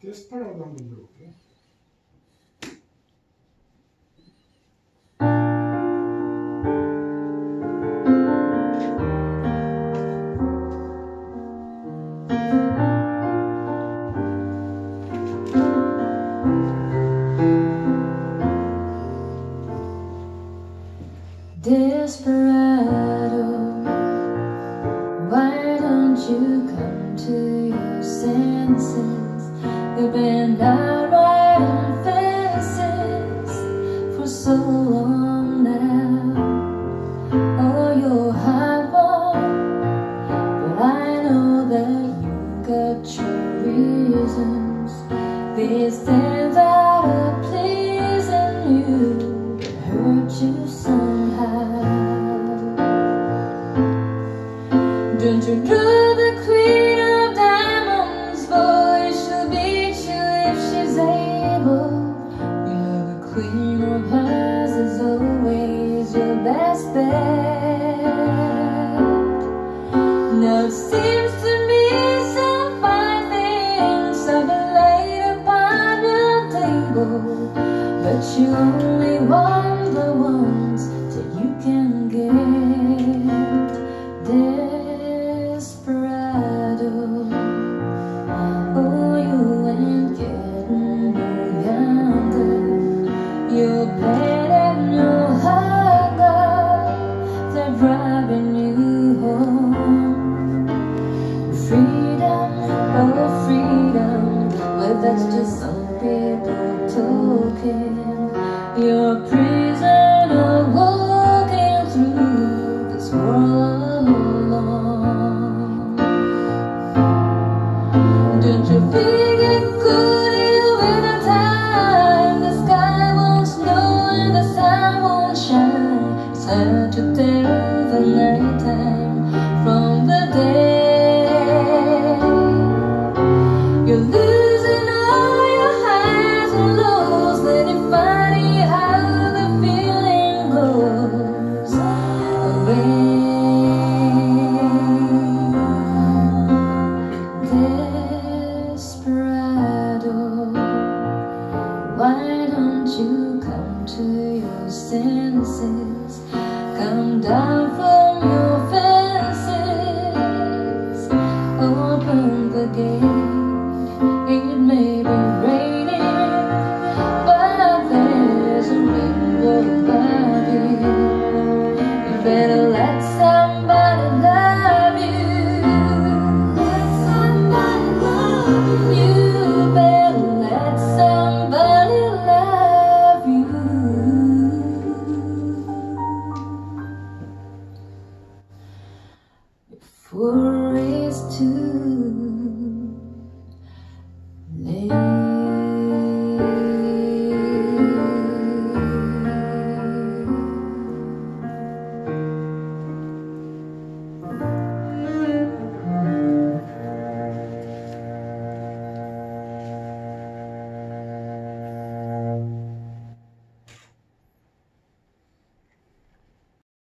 데스파라도 한번 들어볼게요. Desperado, why don't you come to your senses? You've been out riding fences for so long now. Oh, you're highball, but I know that you got your reasons. These things that are pleasing you hurt you somehow. Don't you know best bet. Now it seems to me some fine things have been laid upon your table, but you only want the ones that's just some people talking. You're senses? Come down from your fences. Open the gate. for it's too late.